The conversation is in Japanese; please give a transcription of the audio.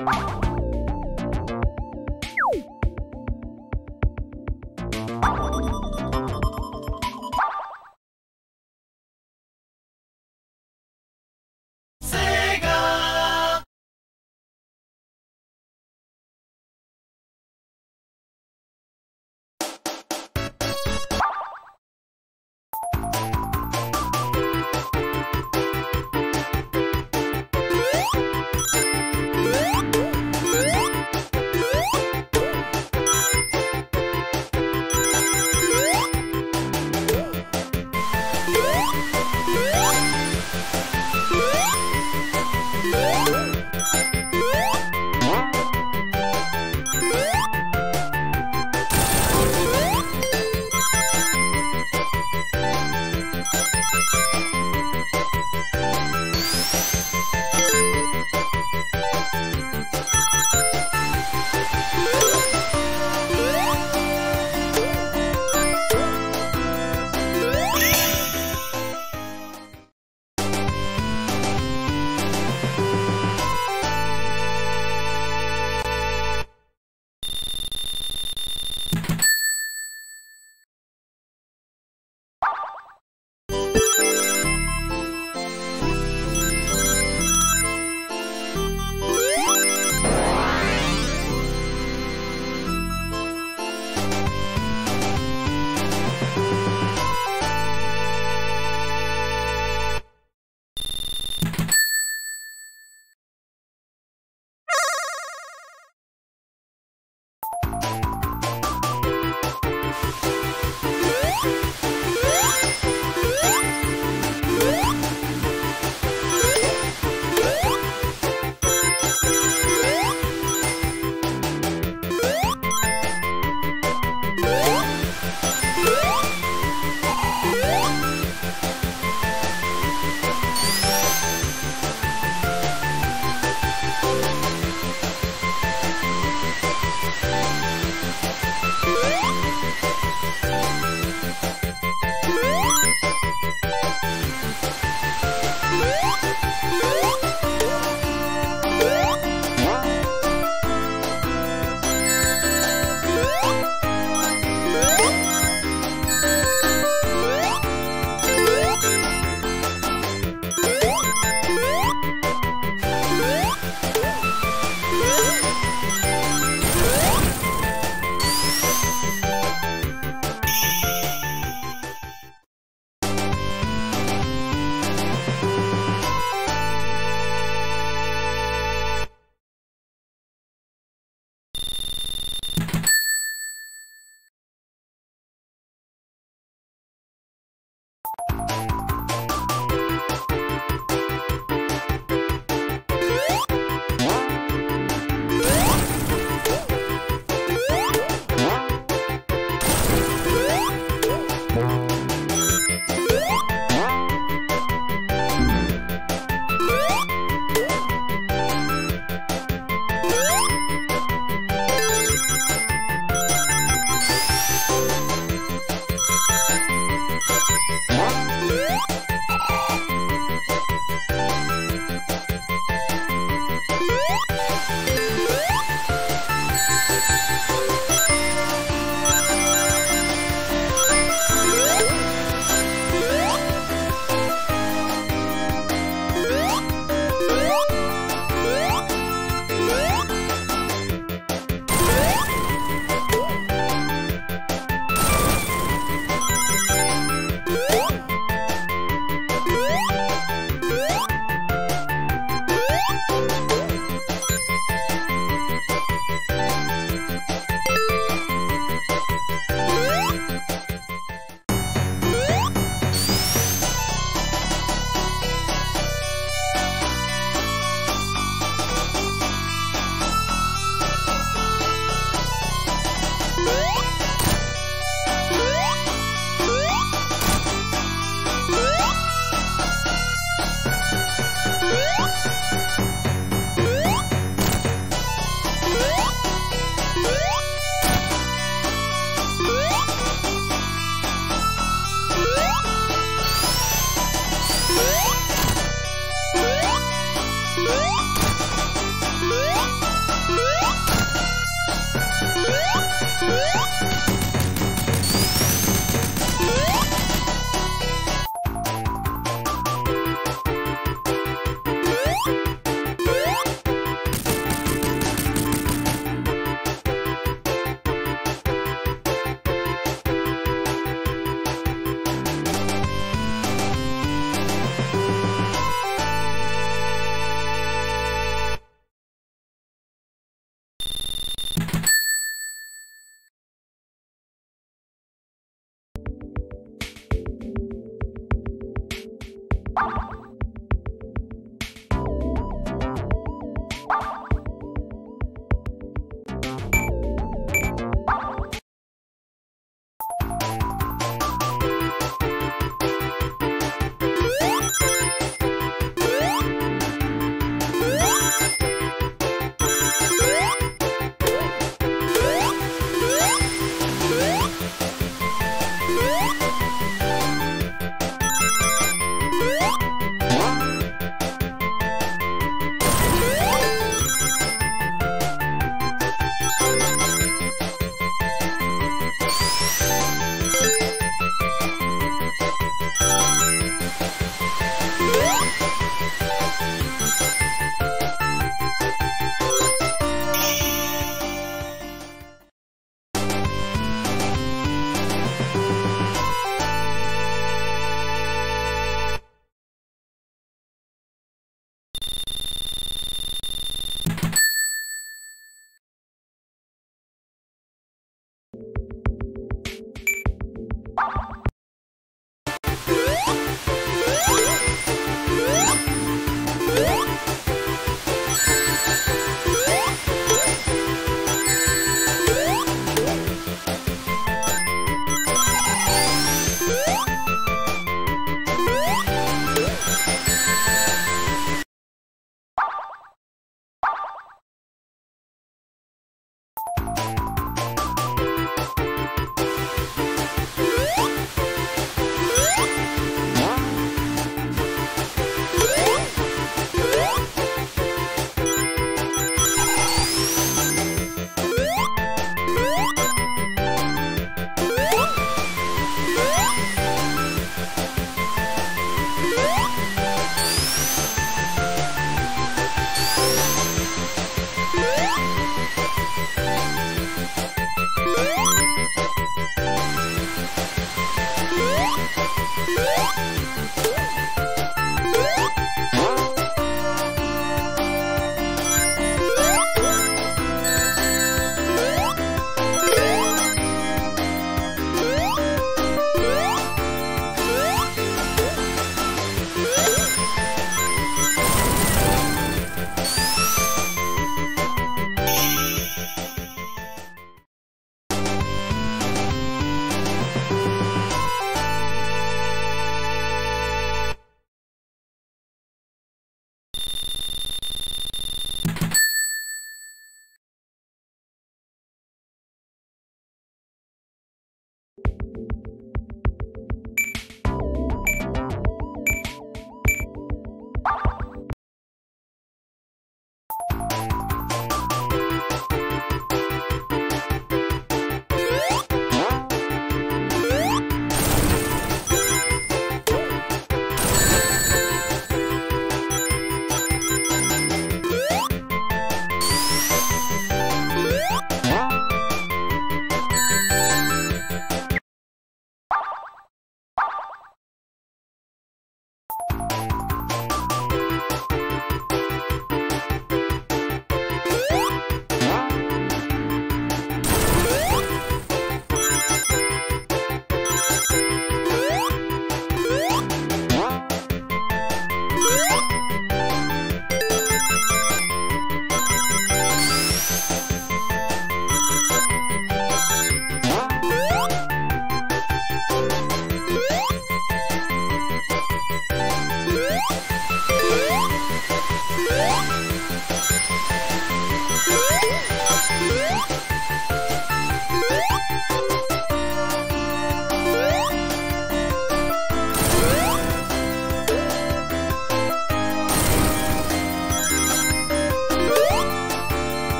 you